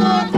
Oh,